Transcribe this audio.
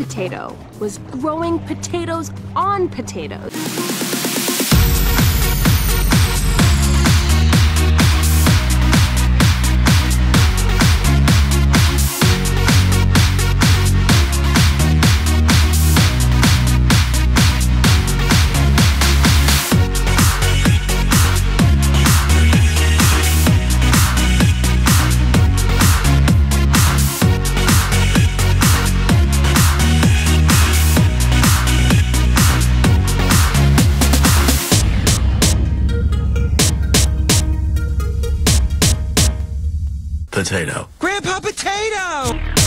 Potato was growing potatoes on potatoes. Potato. Grandpa Potato!